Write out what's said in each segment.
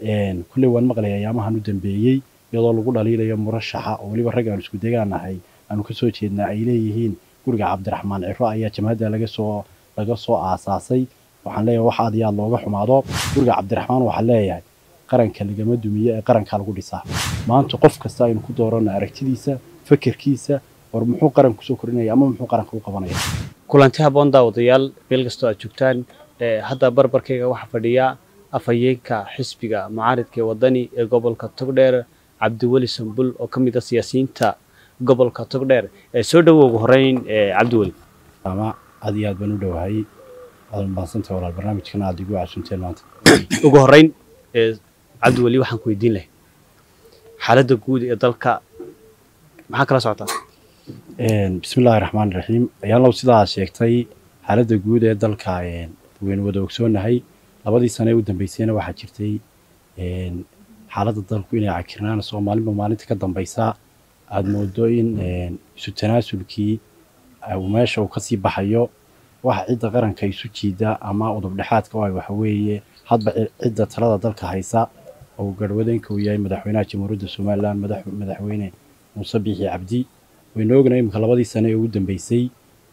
kulley waan maqlay ayaamahan u dambeeyey iyadoo lagu dhaliilayo murashaxa oo weliba rag aan isku degaanahay. Aanu ka soo jeednaa ay leeyihiin guriga cabdiraxmaan ciro ayaa jamhadda laga soo laga soo aasaasay. Waxaan leeyahay wax aad iyo aad looga xumaado. Guriga cabdiraxmaan waxaan leeyahay qaranka lagama dumiyo ee qarankaa lagu dhisaa maanta qof kasta aynu ku doorano aragtidiisa fekerkiisa war muxuu qaran ku soo korinaya ama muxuu qaranka u qabanaya? Kulanti habboon daawadayaal meel kastoo aad joogtaan hadda barbarkayga waxaa fadhiya afhayeenka xisbiga mucaaridka wadani ee gobolka togdheer cabdiweli sambul oo ka mid ah siyaasiyiinta gobolka togdheer soo dhowow ugu horeyn cabdiweli ama aad iyo aad baan u dhowahay waad mahadsantahay walaal barnaamijkana aad igu casuunteen maanta. Ugu horeyn cabdiweli waxaan ku weydiin lahay. Xaaladda guud ee dalka maxaa kala socotaa bismillaahi raxmaani raxiim ayaalow sidaa sheegtay xaaladda guud ee dalka waynu wada ogsoonahay labadii sane ee u dambeysayna waxaa jirtay xaaladda dalku inay cakirnaanayso oo maalinba maalinta ka dambaysa. Aada moodo in isu tanaasulkii meesha uu ka sii baxayo. Waxa cidda qaranka isu jiida ama udubdhexaadka waxa weeye. Hadba cidda talada dalka haysa oo garhwadeenka uu yahay madaxweynaha jamhuuriyadda somalilan madaxweyne muuse biixi cabdi. Waynu ognahay iminka labadii sane ee ugu dambeysay.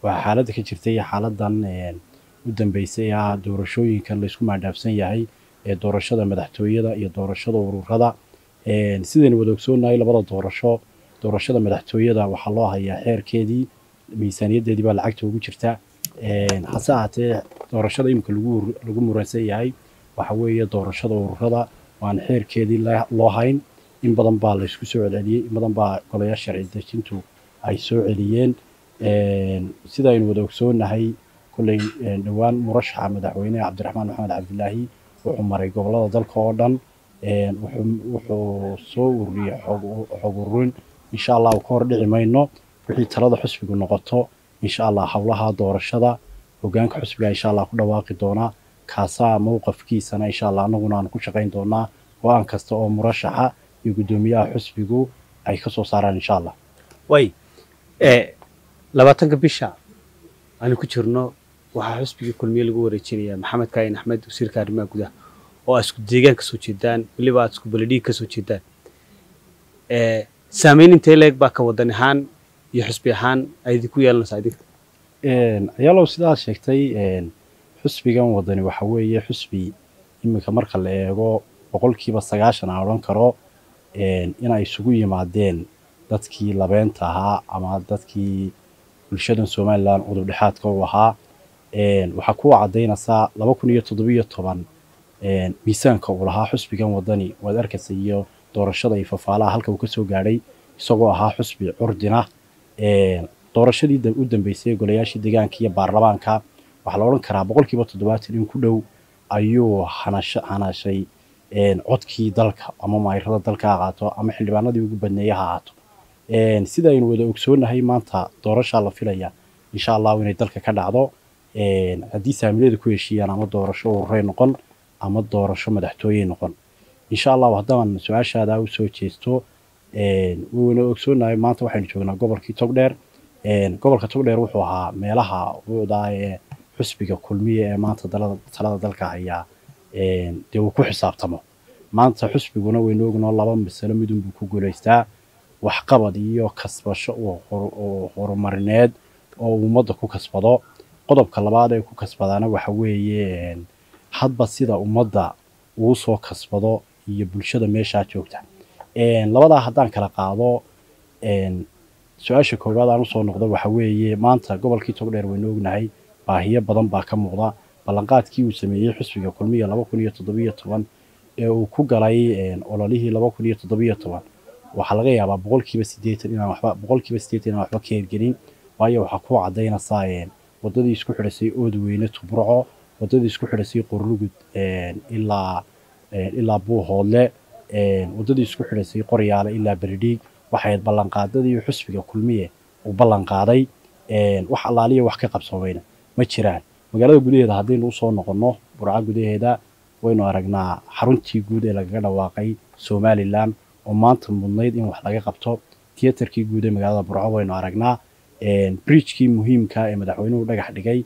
Waxaa xaaladda ka jirtay xaaladan u dambeysay ah doorashooyinkan laysku maandhaafsan yahay ee doorashada madaxtooyada iyo doorashada ururada. Sidaynu wada ogsoonahay labada doorasho doorashada madaxtooyada waxaa loo hayaa xeerkeedii miisaaniyaddeedii baa lacagta ugu jirta. Hase ahaatee doorashada iminka lagu muransan yahay waxa weeye doorashada ururada waan xeerkeedii loo hayn. In badan baa laysku soo celceliyey in badan baa golayaal sharci dejintu ay soo celiyeen. Sidaynu wada ogsoonahay kolley dhowaan murashaxa madaxweynehe cabdiraxmaan maxamed cabdilaahi. Wuxuu maray gobollada dalka oo dhan wuxuu soo ururiyey xog ururin. Insha allah ka hor dhici mayno wixii talada xusbigu noqoto insha allah howlaha doorashada hogaanka xusbiga insha allah ku dhawaaqi doonaa kaasaa mowqafkiisana insha allah anaguna aanu ku shaqayn doonaa go'aan kasta oo murashaxa iyo guddoomiyaha xusbigu ay ka soo saaraan insha allah way labaatanka bisha aanu ku jirno waxaa xusbigii kulmiye lagu wareejinayaa maxamed kaayin axmed wasiirka arrimaha gudaha oo aad isku deegaan ka jeedaan weliba aad isku beledhiig ka jeedaan. Saameyn intee leeg baa ka wadan ahaan iyo xusbi ahaan? Ay idinku yeelanaysaa idinka ayaalow sidaa sheegtay xusbigan wadani waxa weeye xusbi iminka marka la eego boqolkiiba sagaashan aan odhan karo inay isugu yimaadeen dadkii labeenta ahaa ama dadkii bulshadan somalilan udubdhexaadka u ahaa waxaa kuwa caddaynaysaa laba kun iyo toddobiyo toban miisaanka uu lahaa xusbigan wadani waad arkaysa iyo doorashada iyo fafaalaha halka uu ka soo gaadhay isagoo ahaa xusbi curdina. Doorashadii u dambeysay golayaashii deegaanka iyo baarlamaanka waxaa la odhan karaa boqolkiiba toddobaatan in ku dhow ayuu hanashay codkii dalka ama mayrada dalka ha ama xildhibaanadii ugu badneeye ha sida aynu wada ogsoonahay maanta doorashaa la filaya insha allahu inay dalka ka dhacdo haddii saamilada ku heshiiyaan ama doorasho ururay noqon ama doorasho madaxtooye noqon. Insha allahu haddaan su'aashaada u soo jeesto wayna ogsoonahay maanta waxaynu joognaa gobolkii togdheer. Gobolka togdheer wuxuu ahaa meelaha wuudaa ee xusbiga kulmiya ee maanta talada dalka hayaa dee uu ku xisaabtamo. Maanta xusbiguna waynu ognoo laba masalo midunbuu ku guulaystaa waxqabad iyo kasbasho horumarineed oo ummadda ku kasbado qodobka labaad ee ku kasbadaana waxa weeye hadba sida ummadda uu soo kasbado iyo bulshada meeshaa joogta. Labadaa haddaan kala qaado su'aasha koowaad aan u soo noqdo waxa weeye maanta gobolkii togdheer waynu ognahay baahiyo badan baa ka muuqda. Ballanqaadkii uu sameeyey xusbiga kulmiya laba kun iyo toddobiyo toban ee uu ku galay ololihii laba kun iyo toddobiyo toban. Waxaa laga yaabaa boqolkiiba sideetan inaan waxba boqolkiiba sideetan inaan waxba ka hergelin waayo waxaa ku caddaynaysaa waddadii isku xidhaysay oodweyne tubruco waddadii isku xidhaysay qorlugud ilaa buuhoodle waddadii isku xidhaysay qoryaale ilaa beridhiig waxayd ballanqaadadii xusbiga kulmiye uu ballanqaaday wax allaaliya wax ka qabsoomayna ma jiraan. Magaalada gudaheeda haddaynu u soo noqonno burco gudaheeda waynu aragnaa xaruntii guud ee lagaga dhawaaqay somalilan oo maanta mudnayd in wax laga qabto. Tiyatarkii guud ee magaalada burco waynu aragnaa bridgekii muhiimka ee madaxweynuhu dhagax dhigay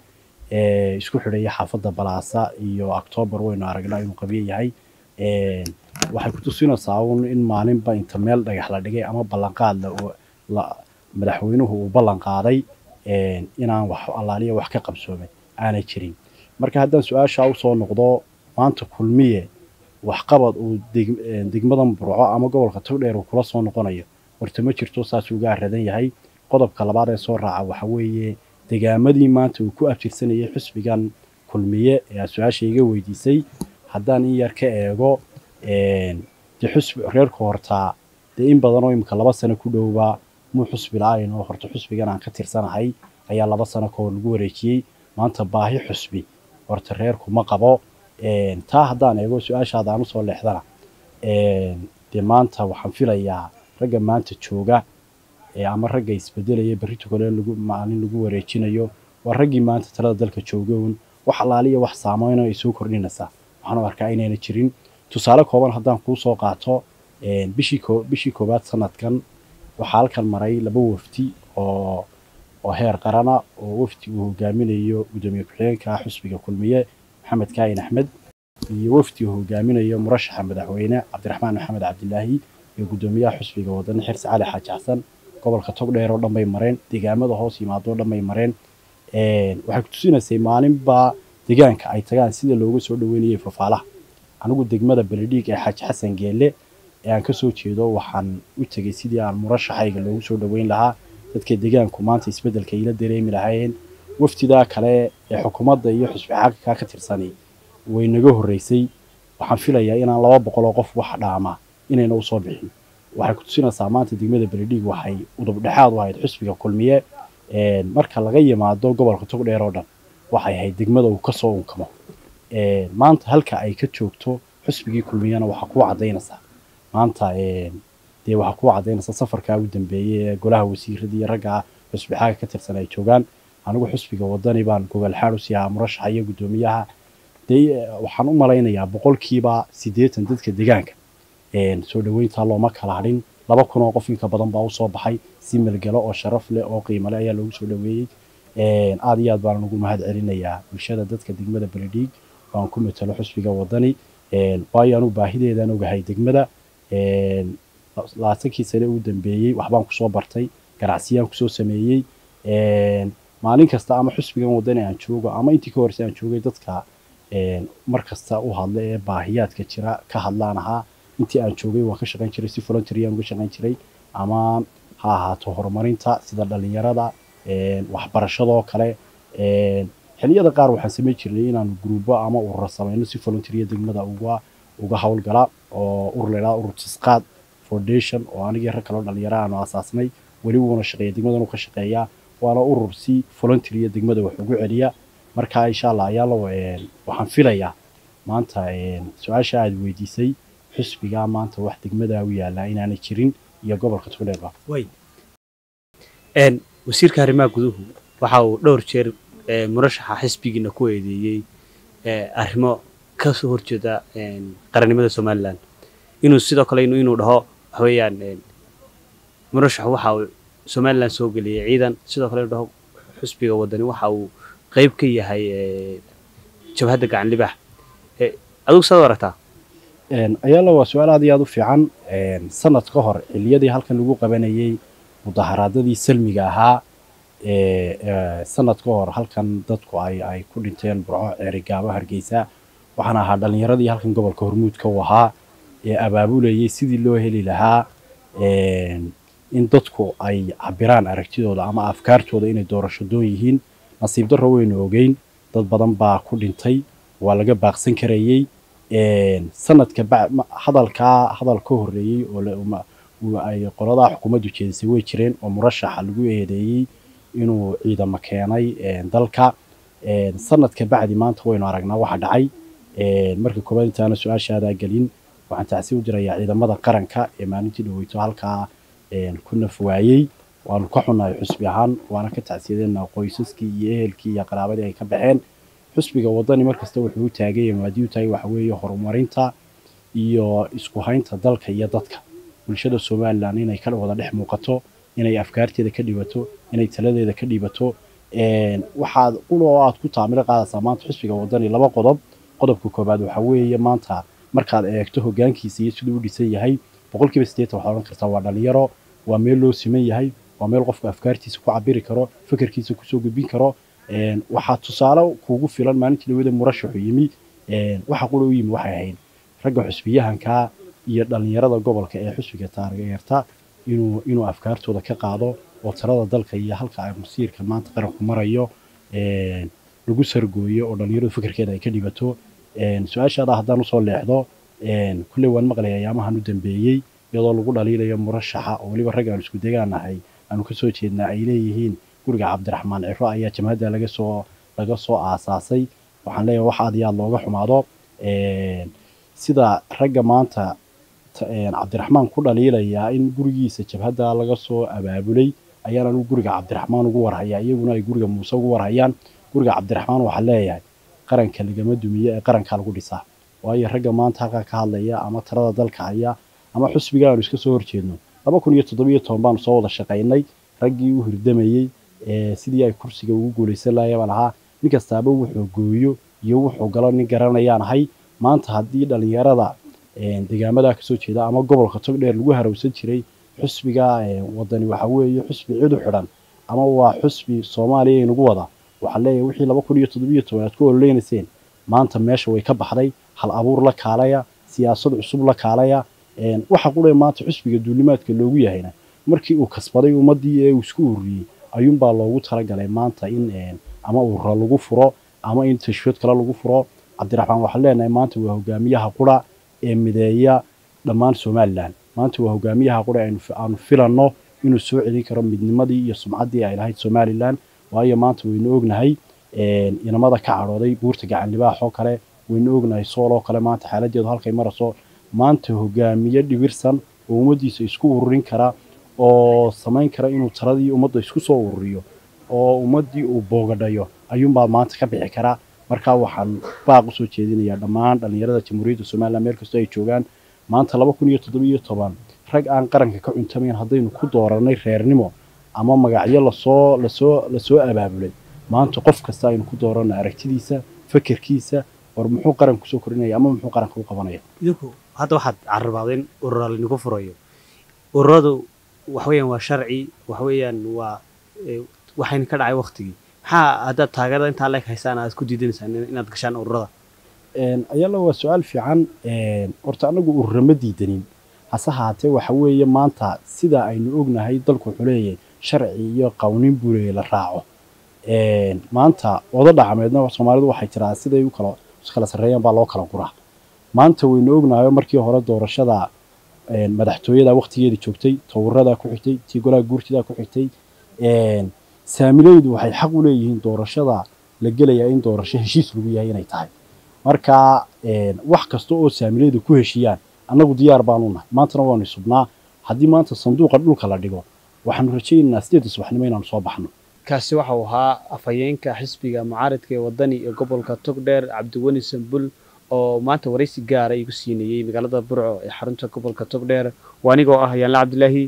isku xidhaya xaafadda balaasa iyo octoobar waynu aragnaa inuu qabyo yahay. Waxay ku tusinaysaa uun in maalinba inta meel dhagax la dhigay ama ballanqaad la madaxweynuhu uu ballan qaaday inaan wax allaaliya wax ka qabsoomay aanay jirin. Marka haddaan su'aashaa u soo noqdo maanta kulmiye waxqabad uu degmadan burco ama gobolka togdheer uu kula soo noqonayo horta ma jirto saasuu uga aradan yahay qodobka labaad ee soo raaca waxa weeye degaamadii maanta uu ku abtirsanayay xusbigan kulmiye ee su'aasha iga weydiisay. Haddaan in yar ka eego dee xusbi reerku hortaa dee in badanoo imika laba sano ku dhowba muu xusbi la-ayn oo horta xusbigan aan ka tirsanahay ayaa laba sano kahor lagu wareejiyey. Maanta baahi xusbi horta reerku ma qabo. Taa haddaan eego su'aashaada aan u soo leexdana. Dee maanta waxaan filayaa ragga maanta jooga ama ragga isbedelaya berrito kale lagu maalin lagu wareejinayo waa raggii maanta talada dalka jooga uun wax allaaliya wax saameyno ay soo kordhinaysaa waxaan u arkaa inayna jirin. Tusaale kooban haddaan kuu soo qaato bishii koowaad sanadkan waxaa halkan maray laba wafdi oo oo heer qarana oo wafdi uu hogaaminayo gudoomiye ku-xigeenka xusbiga kulmiye maxamed kaayin axmed iyo wafdi uu hogaaminayo murashaxa madaxweyne cabdiraxmaan maxamed cabdilaahi iyo gudoomiyaha xusbiga wadane xirsi cali xaaji xasan gobolka togdheer oo dhan bay mareen. Deegaamada hoos yimaado o dhan bay mareen. Waxay ku tusinaysay maalinba deegaanka ay tagaan sida looga soo dhaweynayay fafaalaha anigu degmada beledhiig ee xaaji xasan geelle ee aan ka soo jeedo waxaan u tegey sidii aan murashaxayga loogu soo dhaweyn lahaa. Dadka deegaanku maanta isbeddelka ila dareemi lahaayeen. Wafdidaa kale ee xukuumadda iyo xusbi xaqikaa ka tirsanay way naga horreysay. Waxaan filayaa inaan laba boqol qof wax dhaama inayna u soo bixin waxay ku tusinaysaa maanta degmada beledhiig waxay udubdhexaad u ahayd xusbiga kulmiye marka laga yimaado gobolka togdheer oo dhan waxay ahayd degmada uu ka soo unkamo. Maanta halka ay ka joogto xusbigii kulmiyena waxaa kuu cadaynaysaa maanta dee waxaa kuu cadaynaysaa safarkaa u dambeeyey ee golaha wasiiradii iyo ragga xusbi xaaga ka tirsan ay joogaan. Anigu xusbiga wadani baan gogol xaad u siihaa murashaxa iyo guddoomiyaha dee waxaan u malaynayaa boqolkiiba siddeetan dadka deegaanka soo dhaweyntaa looma kala hadhin laba kun oo qof inka badan baa u soo baxay. Si melgelo oo sharaf leh oo qiimale ayaa loogu soo dhaweeyey. Aad iyo aad baan ugu mahad celinayaa bulshada dadka degmada beledhiig waan ku matalo xusbiga wadani. Waayo baahideedaan ogahay degmada. Labaatankii sane u dambeeyey waxbaan ku soo bartay. Ganacsiyaan ku soo sameeyey. Maalin kasta ama xusbigan wadani aan joogo ama intii ka horse aan joogay dadka mar kasta u hadla ee baahiyaadka jira ka hadlaan ahaa intii aan joogay waan ka shaqayn jiray si voluntary aan uga shaqayn jiray. Ama ha ahaato horumarinta sida dhalinyarada waxbarashadoo kale xilliyada qaar waxaan samayn jirnay inaanu gruubo ama urura samayno si voluntarya degmada uga uga howlgala oo urur laydhaha urur tisqaad foundation oo anigii rag kaloo dhalinyaro aanu asaasnay weli wuuna shaqeeya degmadan uu ka shaqeeyaa waana urur si voluntarya degmada wax ugu celiya. Marka insha allah ayaalo waxaan filayaa. Maanta su'aasha aada weydiisay xusbigaa maanta wax degmadaa u yaallaa inaanay jirin iyo gobolka togdheerba wasiirka arrimaha guduhu waxa uu dhowr jeer murashaxa xisbigiina ku eedeeyey arrimo ka soo horjeeda qarannimada somalilan. Inuu sidoo kale inuu dhaho waxweeyaan murashaxu waxa uu somalilan soo geliyey ciidan sidoo kale inuu dhaho xisbiga wadani waxa uu qayb ka yahay jabhadda gacan libaax. Adigu saad aragtaa ayaala waa su'aal aad iyo aad u fiican. Sanad ka hor xiliyadii halkan lagu qabanayey mudaharaadadii salmiga ahaa sanad ka hor halkan dadku ay ku dhinteen burco ceerigaabo hargeysa. Waxaan ahaa dhalinyaradii halkan gobolka hormuudka u ahaa ee abaabulayay sidii loo heli lahaa in dadku ay cabiraan aragtidooda ama afkaartooda inay doorasho doon yihiin. Nasiib darro waynu ogeyn dad badan baa ku dhintay waa laga baaqsan karayey sanadka hadalkaa hadal ka horreeyey oo ay qoladaa xukuumaddu jeedisay way jireen oo murashaxa lagu eedeeyey inuu ciidamo keenay dalka. Sanadka bacdi maanta waynu aragnaa waxa dhacay. Marka koobaad intaana su'aashaadaa gelin waxaan tacsi u dirayaa ciidamada qaranka ee maalintii dhaweyto halkaa ku naf waayey waanu ka xunnahay xusbi ahaan waana ka tacsiyadeena qoysaskii iyo ehelkii iyo qaraabadii ay ka baxeen xusbiga wadani markasta wuxuu u taagay maadii u taagay waxa weeye horumarinta iyo isku haynta dalka iyo dadka. Bulshada somalilan inay ka wada dhex muuqato inay afkaarteeda ka dhibato inay taladeeda ka dhibato waxaad qul oo aad ku taamilo qaadaysaa maanta xusbiga wadani laba qodob. Qodobka koobaad waxa weeye maanta markaad eegto hoggaankiisa iyo siduu u dhisan yahay boqolkiiba siddeetan waxaad odhan kartaa waa dhalinyaro waa meel loo siman yahay waa meel qofku afkaartiisa ku cabiri karo fekerkiisa ku soo gudbin karo waxaa tusaale kuugu filan maalintii dhawada murashaxu yimi. Waxa qura u yimi waxay ahayd ragga xusbiyahankaa iyo dhalinyarada gobolka ee xusbiga taageerta inuu inuu afkaartooda ka qaado oo talada dalka iyo halka ay masiirka maanta qaranku marayo. Lagu sargooyo oo dhalinyaradu fekerkeeda ay ka dhibato. Su'aashaada haddaan u soo leexdo kulley waan maqlay ayaamahan u dambeeyey iyadoo lagu dhaliilayo murashaxa oo weliba rag aan isku degaanahay aanu ka soo jeednaa ay leeyihiin guriga cabdiraxmaan ciro ayaa jamhadda laga soo laga soo aasaasay. Waxaan leeyahay wax aad iyo aad looga xumaado. Sida ragga maanta cabdiraxmaan ku dhaliilayaa in gurigiisa jabhadda laga soo abaabulay ayaan anigu guriga cabdiraxmaan ugu warhayaa iyaguna ay guriga muuse ugu warhayaan. Guriga cabdiraxmaan waxaa leeyahay qaranka lagama dumiyo ee qarankaa lagu dhisaa waayo ragga maanta halkaa ka hadlaya ama talada dalka haya ama xusbiga aanu iska soo horjeedno. Laba kun iyo toddobiyo toban baanu soo wada shaqaynay. Raggii u hirdamayey sidii ay kursiga ugu guulaysan lahaye baan ahaa. Nin kastaaba wuxuu gooyo iyo wuxuu galo nin garanayaan ahay. Maanta haddii dhalinyarada degaamadaa ka soo jeeda ama gobolka togdheer lagu harowsan jiray xusbiga wadani waxa weeye xusbi cid u xidhan ama waa xusbi soomaaliya inagu wada. Waxaa leeyahay wixii laba kun iyo toddobiyo toban aad ku ololeynayseen maanta meesha way ka baxday. Hal abuur la kaalaya siyaasad cusub la kaalaya waxa qura maanta xusbiga duulimaadka loogu yahayna markii uu kasbaday ummaddii ee uu isku ururiyey ayuunbaa loogu talagalay maanta in ama urura lagu furo ama in tashwiid kale lagu furo. Cabdiraxmaan waxaan leenahay maanta waa hogaamiyaha qura ee mideeya dhammaan somalilan maanta waa hogaamiyaha qura aanu filanno inuu soo celin karo midnimadii iyo sumcaddii ay lahayd somalilan waayo maanta waynu ognahay inamada ka cadhooday buurta gacan libaax oo kale waynu ognahay sool oo kale maanta xaaladeedu halkay marayso maanta hogaamiye dhibirsan oo ummaddiisa isku ururin kara oo samayn kara inuu taladii ummadda isku soo ururiyo oo ummaddii uu boogadhayo ayuunbaa maanta ka bixi karaa. Markaa waxaan baaq u soo jeedinayaa dhammaan dhallinyarada jamhuuriyadda somalilan meel kastoo ay joogaan. Maanta laba kun iyo toddobiyo toban rag aan qaranka ka cuntamayn haddaynu ku dooranay reernimo ama magacyo la soo la soo la soo abaabulay. Maanta qof kasta aynu ku dooranay aragtidiisa fekerkiisa war muxuu qaranku soo korinaya ama muxuu qaranka u qabanaya idinku hadda waxaad carrabaadeen urura laydinku furayo. Ururadu waxweeyaan waa sharci waxweeyaan waa waxayna ka dhacay waktigii maxaa haddaad taageerada intaa leeg haysaan aad ku diidanaysaan inaad gashaan ururada? Ayala waa su'aal fiican horta anagu urura ma diidanin. Hase haatee waxa weeye maanta sida aynu ognahay dalku wuxuu leeyahay sharci iyo qawnin buuleeye la raaco. Maanta odo dhacmeedna soomaalidu waxay tiraa siday u kala iskala sarreeyaan baa loo kala guraa. Maanta waynu ognahayo markii hore doorashada madaxtooyada waktigeeda joogtay tawaradaa ku xigtay tii golaha guurtidaa ku xigtay. Saamilaydu waxay xaq u leeyihiin doorashada la gelayaa in doorasho heshiis lagu yahay inay tahay. Marka wax kasta oo saamilaydu ku heshiiyaan annagu diyaar baanu nahay. Maantana waanu subnaa haddii maanta sanduuqa dhulka la dhigo waxaanu rajaynaynaa sideedda subaxnimo inaanu soo baxno. Kaasi waxa uu ahaa afhayeenka xisbiga mucaaradka ee wadani ee gobolka togdheer cabdiweli sambul oo maanta waraysi gaara igu siinayey magaalada burco ee xarunta gobolka togdheer waa anigoo ah yaanla cabdilaahi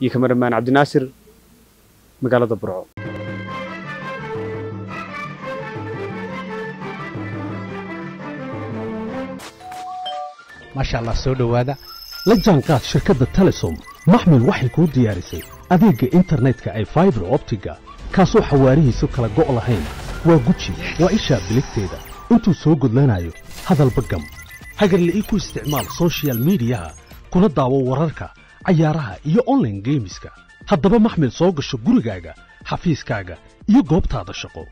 iyo kamaramaan cabdinaasir magaalada burco. Maasha allah soo dhowaada. La jaanqaad shirkadda telesom. Maxmil waxay kuu diyaarisay adeegga internetka ay faibar optiga kaasoo xawaarihiisu kala go' lahayn. Waa guji waa ishaa biligteeda intuu soo gudlanayo hadalba gam hagarle ii ku isticmaal soshiyal miidiyaha kuna daawo wararka cayaaraha iyo onlaine geemiska haddaba maxmil soo gasho gurigaaga xafiiskaaga iyo goobtaada shaqo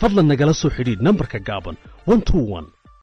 fadlan nagala soo xidhiidh nambarka gaaban